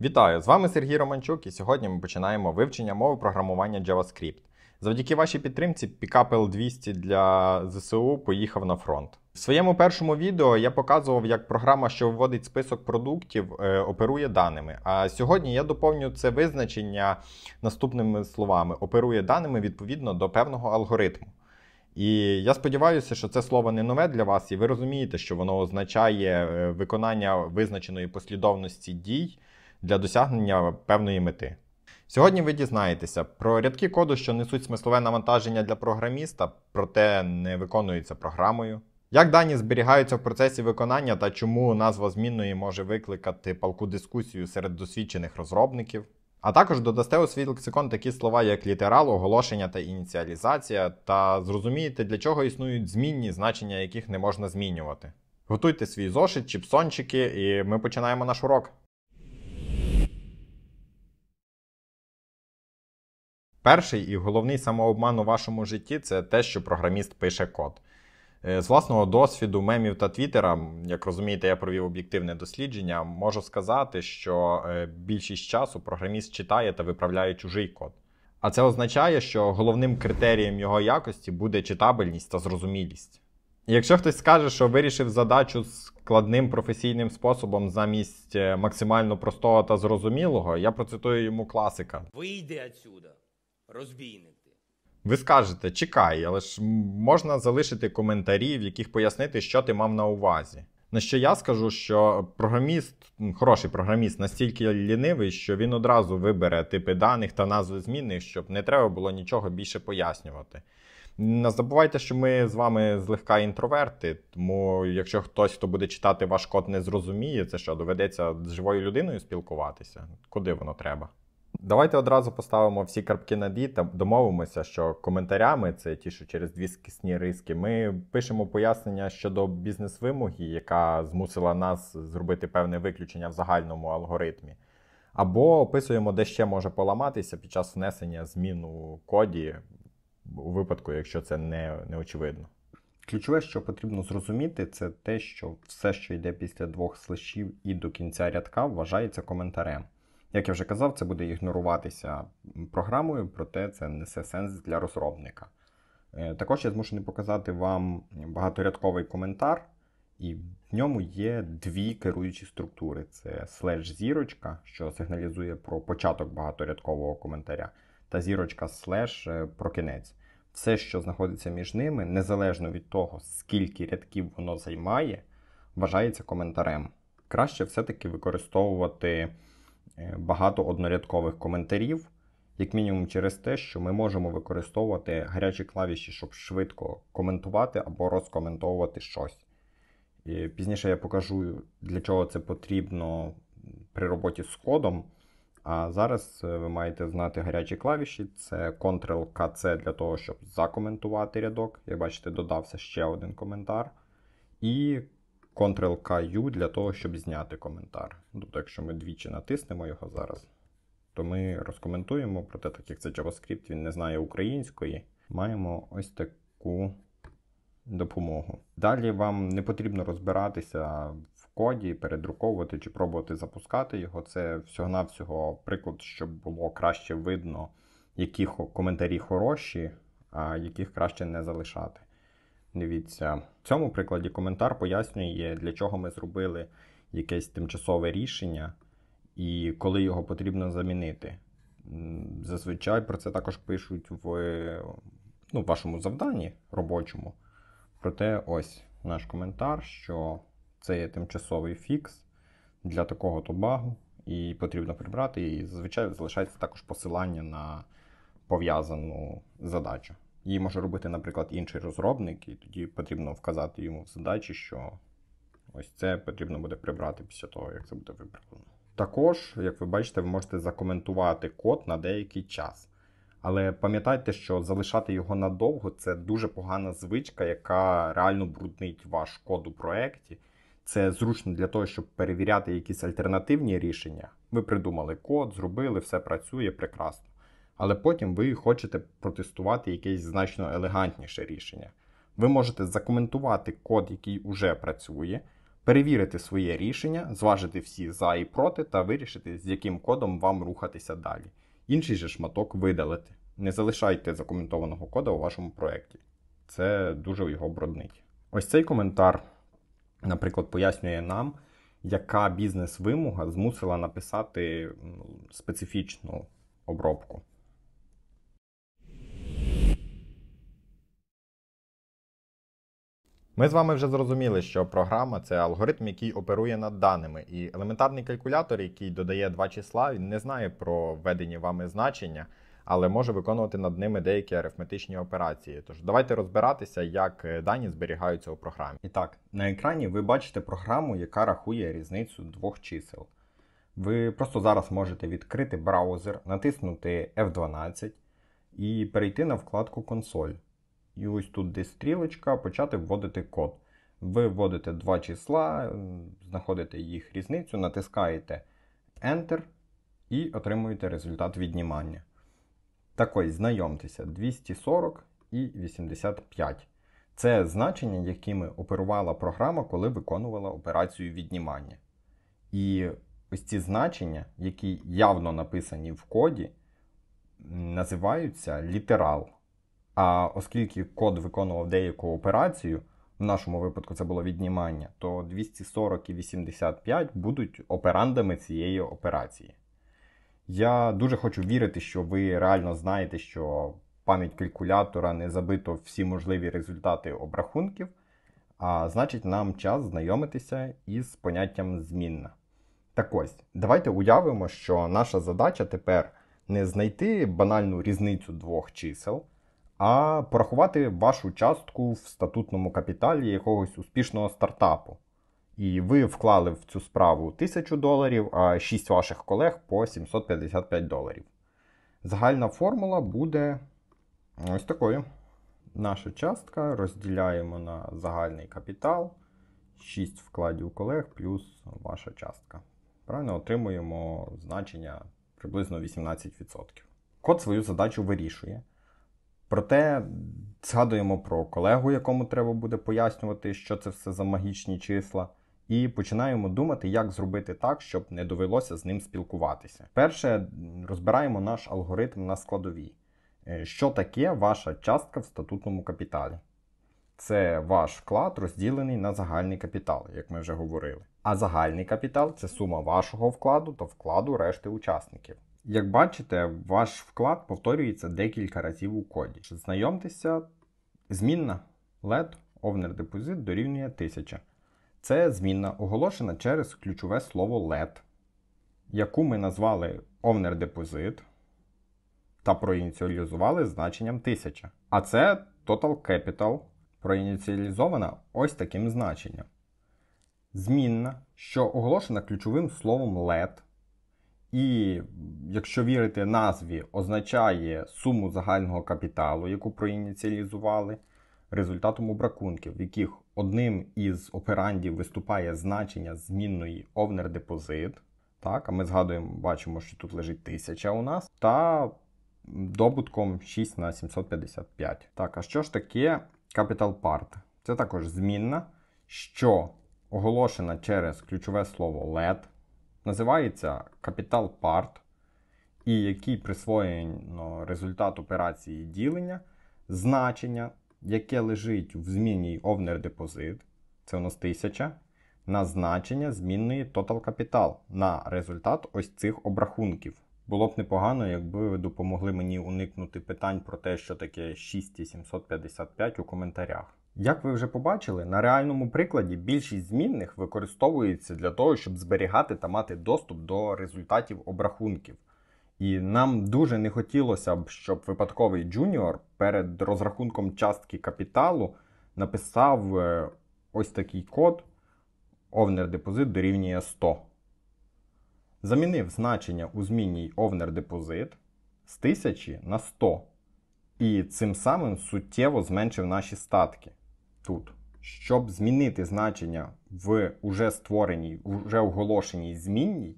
Вітаю! З вами Сергій Романчук, і сьогодні ми починаємо вивчення мови програмування JavaScript. Завдяки вашій підтримці, Pickup L200 для ЗСУ поїхав на фронт. В своєму першому відео я показував, як програма, що вводить список продуктів, е, оперує даними. А сьогодні я доповню це визначення наступними словами: оперує даними відповідно до певного алгоритму. І я сподіваюся, що це слово не нове для вас, і ви розумієте, що воно означає е, виконання визначеної послідовності дій для досягнення певної мети. Сьогодні ви дізнаєтеся про рядки коду, що несуть смислове навантаження для програміста, проте не виконуються програмою. Як дані зберігаються в процесі виконання та чому назва змінної може викликати палку дискусію серед досвідчених розробників. А також додасте у свій лексикон такі слова, як літерал, оголошення та ініціалізація, та зрозумієте, для чого існують змінні, значення яких не можна змінювати. Готуйте свій зошит, чіпсончики, і ми починаємо наш урок. Перший і головний самообман у вашому житті це те, що програміст пише код. Е, з власного досвіду, мемів та твіттера, як розумієте, я провів об'єктивне дослідження, можу сказати, що е, більшість часу програміст читає та виправляє чужий код. А це означає, що головним критерієм його якості буде читабельність та зрозумілість. Якщо хтось скаже, що вирішив задачу складним професійним способом замість е, максимально простого та зрозумілого, я процитую йому класика. Вийди отсюда, розбійник ти. Ви скажете, чекай, але ж можна залишити коментарі, в яких пояснити, що ти мав на увазі. На що я скажу, що програміст, хороший програміст, настільки лінивий, що він одразу вибере типи даних та назви змінних, щоб не треба було нічого більше пояснювати. Не забувайте, що ми з вами злегка інтроверти, тому якщо хтось, хто буде читати ваш код, не зрозуміє, це що доведеться з живою людиною спілкуватися? Куди воно треба? Давайте одразу поставимо всі крапки над «і» та домовимося, що коментарями, це ті, що через дві скисні риски, ми пишемо пояснення щодо бізнес-вимоги, яка змусила нас зробити певне виключення в загальному алгоритмі. Або описуємо, де ще може поламатися під час внесення змін у коді, у випадку, якщо це не, не очевидно. Ключове, що потрібно зрозуміти, це те, що все, що йде після двох слешів і до кінця рядка, вважається коментарем. Як я вже казав, це буде ігноруватися програмою, проте це несе сенс для розробника. Е, також я змушений показати вам багаторядковий коментар, і в ньому є дві керуючі структури: це слеш зірочка, що сигналізує про початок багаторядкового коментаря, та зірочка слеш про кінець. Все, що знаходиться між ними, незалежно від того, скільки рядків воно займає, вважається коментарем. Краще все-таки використовувати. Е, багато однорядкових коментарів, як мінімум через те, що ми можемо використовувати гарячі клавіші, щоб швидко коментувати або розкоментовувати щось. І Пізніше я покажу, для чого це потрібно при роботі з кодом. А зараз е, ви маєте знати гарячі клавіші. Це Ctrl-KC для того, щоб закоментувати рядок. Як бачите, додався ще один коментар. І Ctrl-K-U для того, щоб зняти коментар. Тобто, якщо ми двічі натиснемо його зараз, то ми розкоментуємо, проте, так як це JavaScript, він не знає української, маємо ось таку допомогу. Далі вам не потрібно розбиратися в коді, передруковувати чи пробувати запускати його. Це всього-навсього приклад, щоб було краще видно, які коментарі хороші, а яких краще не залишати. Дивіться, в цьому прикладі коментар пояснює, для чого ми зробили якесь тимчасове рішення і коли його потрібно замінити. Зазвичай про це також пишуть в ну, вашому завданні робочому. Проте ось наш коментар, що це є тимчасовий фікс для такого-то багу, і потрібно прибрати. І зазвичай залишається також посилання на пов'язану задачу. Її може робити, наприклад, інший розробник, і тоді потрібно вказати йому в задачі, що ось це потрібно буде прибрати після того, як це буде виправлено. Також, як ви бачите, ви можете закоментувати код на деякий час. Але пам'ятайте, що залишати його надовго це дуже погана звичка, яка реально бруднить ваш код у проєкті. Це зручно для того, щоб перевіряти якісь альтернативні рішення. Ви придумали код, зробили, все працює прекрасно але потім ви хочете протестувати якесь значно елегантніше рішення. Ви можете закоментувати код, який вже працює, перевірити своє рішення, зважити всі за і проти та вирішити, з яким кодом вам рухатися далі. Інший же шматок видалити. Не залишайте закоментованого кода у вашому проєкті. Це дуже його бруднить. Ось цей коментар, наприклад, пояснює нам, яка бізнес-вимога змусила написати специфічну обробку. Ми з вами вже зрозуміли, що програма це алгоритм, який оперує над даними. І елементарний калькулятор, який додає два числа, він не знає про введені вами значення, але може виконувати над ними деякі арифметичні операції. Тож давайте розбиратися, як е, дані зберігаються у програмі. І так, на екрані ви бачите програму, яка рахує різницю двох чисел. Ви просто зараз можете відкрити браузер, натиснути F12 і перейти на вкладку Консоль. І ось тут десь стрілочка, почати вводити код. Ви вводите два числа, знаходите їх різницю, натискаєте Enter і отримуєте результат віднімання. Так ось, знайомтеся, 240 і 85. Це значення, якими оперувала програма, коли виконувала операцію віднімання. І ось ці значення, які явно написані в коді, називаються літерал. А оскільки код виконував деяку операцію, в нашому випадку це було віднімання, то 240 і 85 будуть операндами цієї операції. Я дуже хочу вірити, що ви реально знаєте, що пам'ять калькулятора не забито всі можливі результати обрахунків, а значить, нам час знайомитися із поняттям змінна. Так ось, давайте уявимо, що наша задача тепер не знайти банальну різницю двох чисел а порахувати вашу частку в статутному капіталі якогось успішного стартапу. І ви вклали в цю справу 1000 доларів, а 6 ваших колег по 755 доларів. Загальна формула буде ось такою. Наша частка розділяємо на загальний капітал. 6 вкладів колег плюс ваша частка. Правильно отримуємо значення приблизно 18%. Код свою задачу вирішує. Проте згадуємо про колегу, якому треба буде пояснювати, що це все за магічні числа, і починаємо думати, як зробити так, щоб не довелося з ним спілкуватися. Перше, розбираємо наш алгоритм на складові. Е, що таке ваша частка в статутному капіталі? Це ваш вклад розділений на загальний капітал, як ми вже говорили. А загальний капітал це сума вашого вкладу та вкладу решти учасників. Як бачите, ваш вклад повторюється декілька разів у коді. Знайомтеся, змінна LED Owner Deposit дорівнює 1000. Це змінна оголошена через ключове слово LED, яку ми назвали Owner Deposit та проініціалізували значенням 1000. А це Total Capital проініціалізована ось таким значенням. Змінна, що оголошена ключовим словом LED. І, якщо вірити назві, означає суму загального капіталу, яку проініціалізували, результатом обрахунків, в яких одним із операндів виступає значення змінної Owner Deposit. Так, А ми згадуємо, бачимо, що тут лежить 1000 у нас, та добутком 6 на 755. Так, а що ж таке Capital Part? Це також змінна, що оголошена через ключове слово LED називається Capital Part, і який присвоєно результат операції ділення, значення, яке лежить в змінній Owner Deposit, це у нас 1000, на значення змінної Total Capital на результат ось цих обрахунків. Було б непогано, якби ви допомогли мені уникнути питань про те, що таке 6755 у коментарях. Як ви вже побачили, на реальному прикладі більшість змінних використовується для того, щоб зберігати та мати доступ до результатів обрахунків. І нам дуже не хотілося б, щоб випадковий джуніор перед розрахунком частки капіталу написав е, ось такий код Owner Deposit дорівнює 100. Замінив значення у змінній Owner Deposit з 1000 на 100. І цим самим суттєво зменшив наші статки тут, щоб змінити значення в уже створеній, вже оголошеній змінній,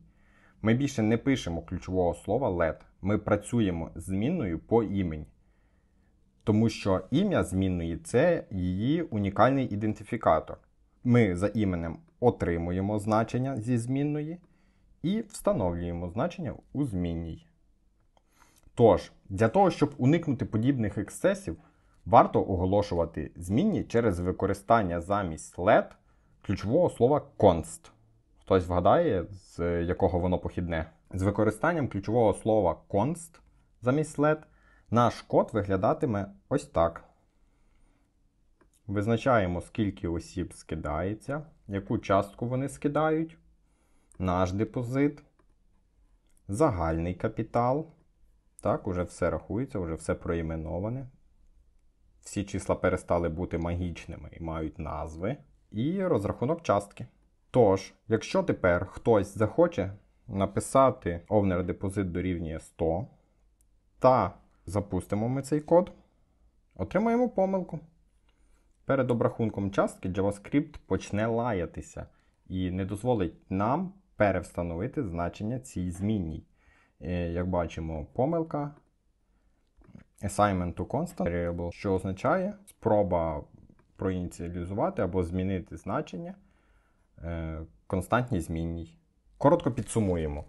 ми більше не пишемо ключового слова LED. Ми працюємо з змінною по імені. Тому що ім'я змінної це її унікальний ідентифікатор. Ми за іменем отримуємо значення зі змінної і встановлюємо значення у змінній. Тож, для того, щоб уникнути подібних ексцесів, варто оголошувати змінні через використання замість let ключового слова const. Хтось вгадає, з якого воно похідне. З використанням ключового слова const замість let наш код виглядатиме ось так. Визначаємо, скільки осіб скидається, яку частку вони скидають, наш депозит, загальний капітал. Так, уже все рахується, вже все проіменоване. Всі числа перестали бути магічними і мають назви. І розрахунок частки. Тож, якщо тепер хтось захоче написати owner депозит дорівнює 100, та запустимо ми цей код, отримаємо помилку. Перед обрахунком частки JavaScript почне лаятися і не дозволить нам перевстановити значення цій змінній. Е, Як бачимо, помилка assignment to constant variable, що означає спроба проініціалізувати або змінити значення е, константній змінній. Коротко підсумуємо.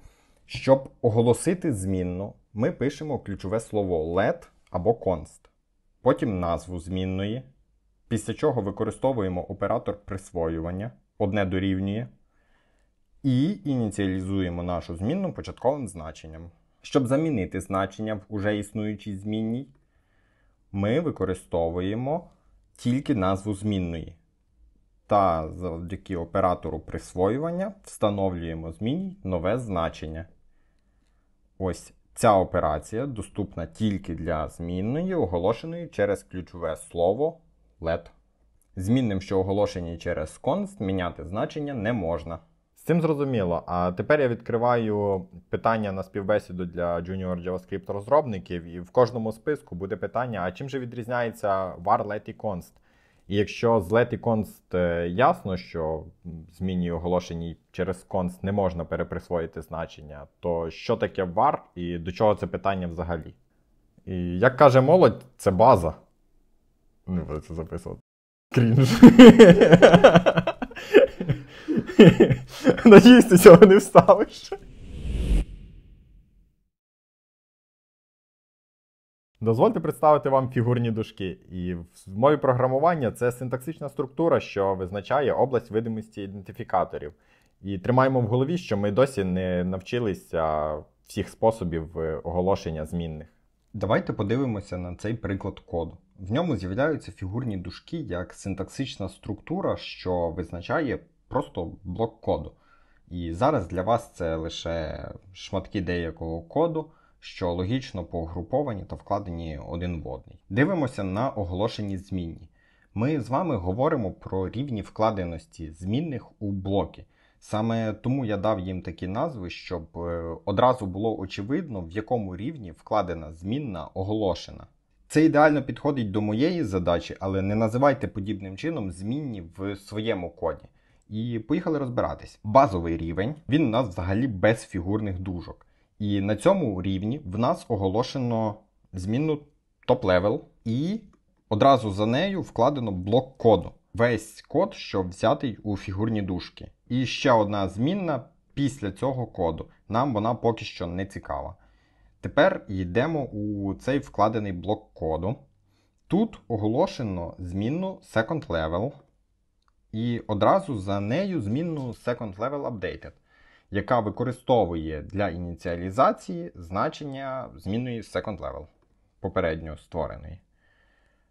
Щоб оголосити змінну, ми пишемо ключове слово let або const, потім назву змінної, після чого використовуємо оператор присвоювання, одне дорівнює, і ініціалізуємо нашу змінну початковим значенням. Щоб замінити значення в уже існуючій змінній, ми використовуємо тільки назву змінної. Та завдяки оператору присвоювання встановлюємо змінній нове значення. Ось ця операція доступна тільки для змінної, оголошеної через ключове слово let. Змінним, що оголошені через const, міняти значення не можна. Цим зрозуміло. А тепер я відкриваю питання на співбесіду для Junior JavaScript розробників, і в кожному списку буде питання: а чим же відрізняється var, let і const? І якщо з let і const е, ясно, що зміні оголошеній через const не можна переприсвоїти значення, то що таке var і до чого це питання взагалі? І як каже молодь, це база. Не буду це записувати. Крінж. Надіюсь, ти цього не вставиш. Дозвольте представити вам фігурні дужки. І в мові програмування це синтаксична структура, що визначає область видимості ідентифікаторів. І тримаємо в голові, що ми досі не навчилися всіх способів е, оголошення змінних. Давайте подивимося на цей приклад коду. В ньому з'являються фігурні дужки як синтаксична структура, що визначає просто блок коду. І зараз для вас це лише шматки деякого коду, що логічно погруповані та вкладені один в одний. Дивимося на оголошені змінні. Ми з вами говоримо про рівні вкладеності змінних у блоки. Саме тому я дав їм такі назви, щоб е, одразу було очевидно, в якому рівні вкладена змінна оголошена. Це ідеально підходить до моєї задачі, але не називайте подібним чином змінні в своєму коді. І поїхали розбиратись. Базовий рівень, він у нас взагалі без фігурних дужок. І на цьому рівні в нас оголошено змінну top-level, і одразу за нею вкладено блок коду. Весь код, що взятий у фігурні дужки. І ще одна змінна після цього коду. Нам вона поки що не цікава. Тепер йдемо у цей вкладений блок коду. Тут оголошено змінну second level. І одразу за нею змінну second level updated, яка використовує для ініціалізації значення змінної second level, попередньо створеної.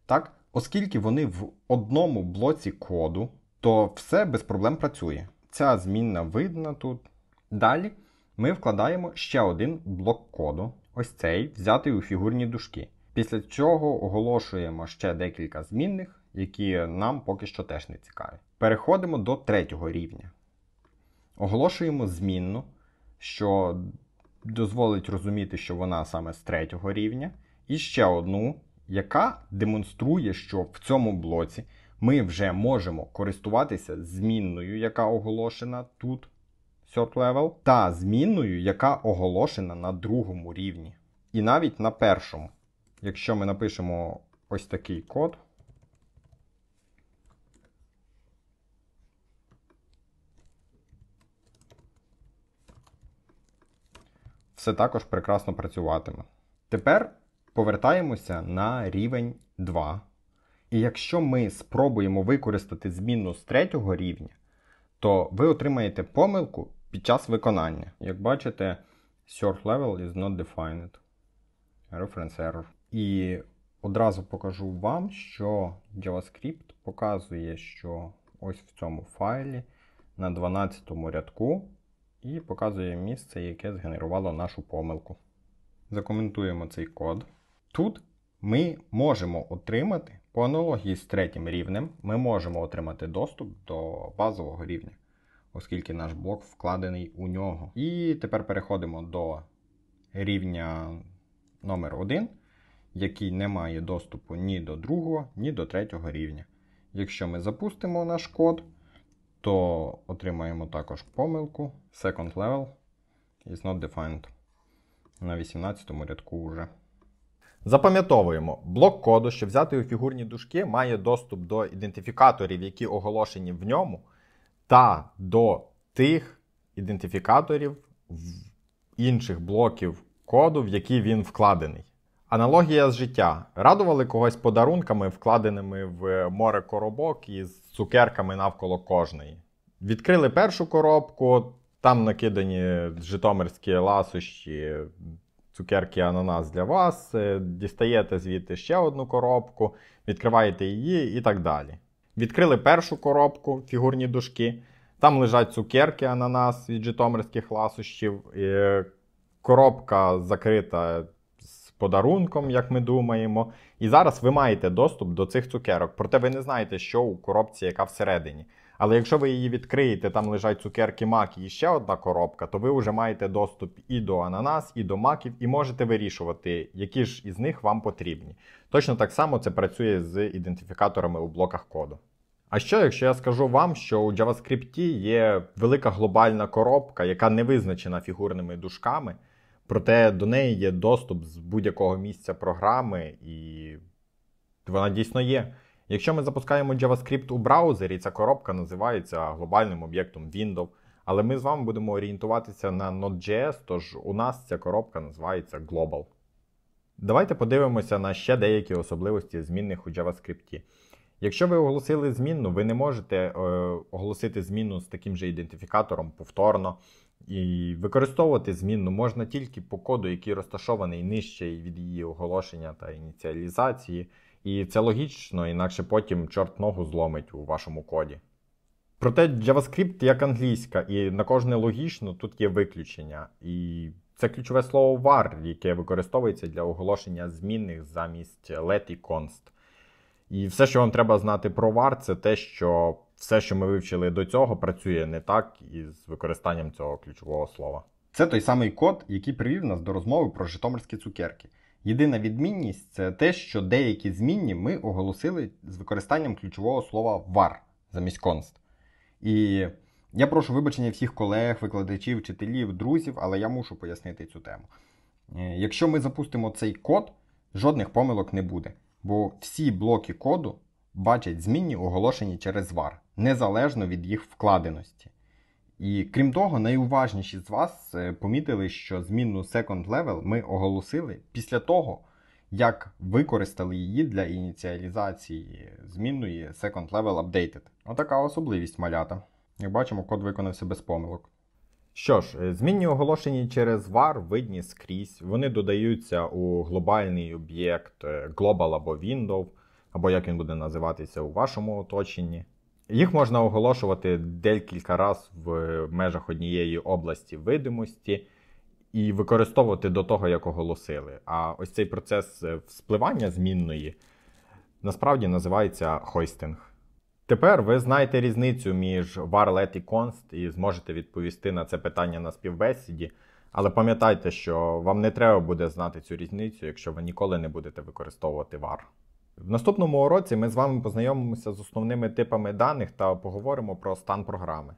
Так, Оскільки вони в одному блоці коду, то все без проблем працює. Ця змінна видна тут. Далі ми вкладаємо ще один блок коду, ось цей, взятий у фігурні дужки. Після чого оголошуємо ще декілька змінних, які нам поки що теж не цікаві. Переходимо до третього рівня. Оголошуємо змінну, що дозволить розуміти, що вона саме з третього рівня. І ще одну, яка демонструє, що в цьому блоці ми вже можемо користуватися змінною, яка оголошена тут, third level, та змінною, яка оголошена на другому рівні. І навіть на першому. Якщо ми напишемо ось такий код, все також прекрасно працюватиме. Тепер повертаємося на рівень 2. І якщо ми спробуємо використати змінну з третього рівня, то ви отримаєте помилку під час виконання. Як бачите, Surf level is not defined. Reference error. І одразу покажу вам, що JavaScript показує, що ось в цьому файлі на 12 рядку і показує місце, яке згенерувало нашу помилку. Закоментуємо цей код. Тут ми можемо отримати, по аналогії з третім рівнем, ми можемо отримати доступ до базового рівня, оскільки наш блок вкладений у нього. І тепер переходимо до рівня номер 1 який не має доступу ні до другого, ні до третього рівня. Якщо ми запустимо наш код, то отримаємо також помилку second level is not defined. На 18 рядку вже. Запам'ятовуємо, блок коду, що взятий у фігурні дужки, має доступ до ідентифікаторів, які оголошені в ньому, та до тих ідентифікаторів інших блоків коду, в які він вкладений. Аналогія з життя. Радували когось подарунками, вкладеними в море коробок із цукерками навколо кожної. Відкрили першу коробку, там накидані житомирські ласощі, цукерки ананас для вас. Е, дістаєте звідти ще одну коробку, відкриваєте її і так далі. Відкрили першу коробку, фігурні дужки. Там лежать цукерки ананас від житомирських ласощів. Коробка закрита подарунком, як ми думаємо. І зараз ви маєте доступ до цих цукерок. Проте ви не знаєте, що у коробці, яка всередині. Але якщо ви її відкриєте, там лежать цукерки маки і ще одна коробка, то ви вже маєте доступ і до ананас, і до маків, і можете вирішувати, які ж із них вам потрібні. Точно так само це працює з ідентифікаторами у блоках коду. А що, якщо я скажу вам, що у JavaScript є велика глобальна коробка, яка не визначена фігурними дужками, Проте до неї є доступ з будь-якого місця програми, і вона дійсно є. Якщо ми запускаємо JavaScript у браузері, ця коробка називається глобальним об'єктом Windows. Але ми з вами будемо орієнтуватися на Node.js, тож у нас ця коробка називається Global. Давайте подивимося на ще деякі особливості змінних у JavaScript. Якщо ви оголосили змінну, ви не можете е, оголосити зміну з таким же ідентифікатором повторно. І використовувати змінну можна тільки по коду, який розташований нижче від її оголошення та ініціалізації. І це логічно, інакше потім чорт ногу зломить у вашому коді. Проте JavaScript як англійська, і на кожне логічно тут є виключення. І це ключове слово var, яке використовується для оголошення змінних замість let і const. І все, що вам треба знати про var, це те, що все, що ми вивчили до цього, працює не так із використанням цього ключового слова. Це той самий код, який привів нас до розмови про житомирські цукерки. Єдина відмінність це те, що деякі змінні ми оголосили з використанням ключового слова var замість const. І я прошу вибачення всіх колег, викладачів, вчителів, друзів, але я мушу пояснити цю тему. Е, якщо ми запустимо цей код, жодних помилок не буде, бо всі блоки коду бачать змінні оголошені через var незалежно від їх вкладеності. І крім того, найуважніші з вас е, помітили, що змінну Second Level ми оголосили після того, як використали її для ініціалізації змінної Second Level Updated. Отака особливість малята. Як бачимо, код виконався без помилок. Що ж, е, змінні оголошені через var видні скрізь. Вони додаються у глобальний об'єкт е, Global або Window, або як він буде називатися у вашому оточенні. Їх можна оголошувати декілька разів в межах однієї області видимості і використовувати до того, як оголосили. А ось цей процес е, вспливання змінної насправді називається хойстинг. Тепер ви знаєте різницю між let і const і зможете відповісти на це питання на співбесіді. Але пам'ятайте, що вам не треба буде знати цю різницю, якщо ви ніколи не будете використовувати var. В наступному уроці ми з вами познайомимося з основними типами даних та поговоримо про стан програми.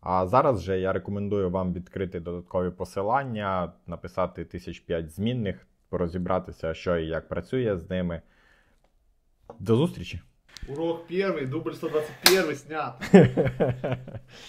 А зараз же я рекомендую вам відкрити додаткові посилання, написати 1005 змінних, розібратися, що і як працює з ними. До зустрічі! Урок перший, дубль 121 снят.